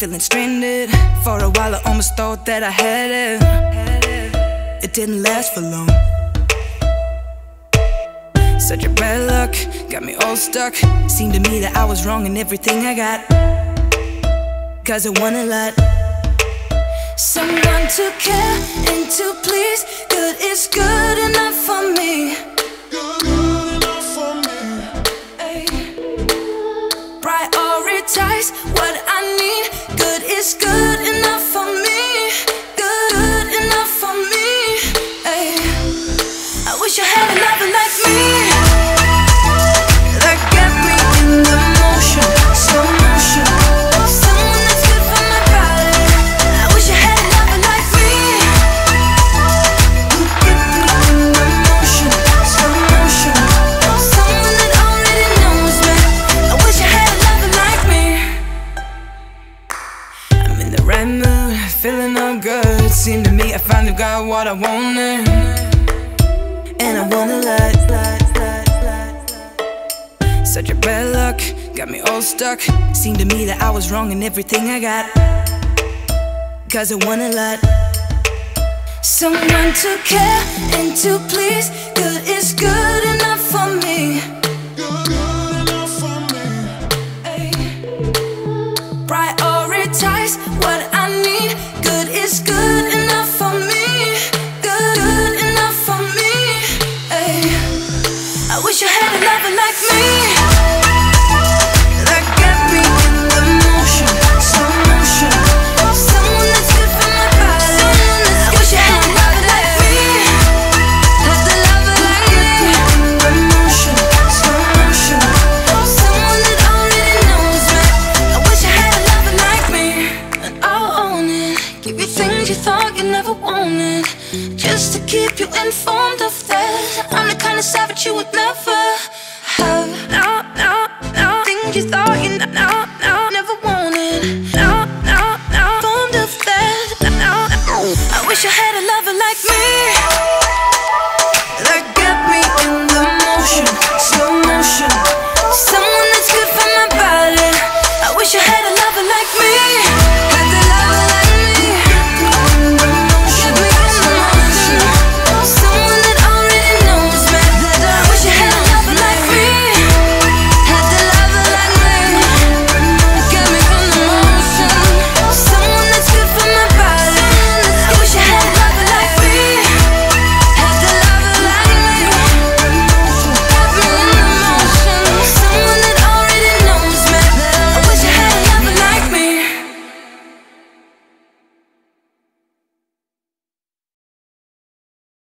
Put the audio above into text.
feeling stranded. For a while, I almost thought that I had it. It didn't last for long. Such a bad luck, got me all stuck. Seemed to me that I was wrong in everything I got. Cause I want a lot. Someone to care and to please. Good is good enough wish I had a lover like me. That me in the motion, slow motion. Someone that's good for my body. I wish I had a lover like me. Who me in the motion, slow motion. Someone that already knows me. I wish I had a lover like me. I'm in the right mood, feeling all good. Seemed to me I finally got what I wanted and I want a lot. Such a bad luck, got me all stuck. Seemed to me that I was wrong in everything I got. Cause I want a lot. Someone to care and to please. Good is good enough keep you informed of that. I'm the kind of savage you would never have. No, no, no. Think you thought you know, no, no. Never wanted. No, no, no. Informed of that. No, no. I wish I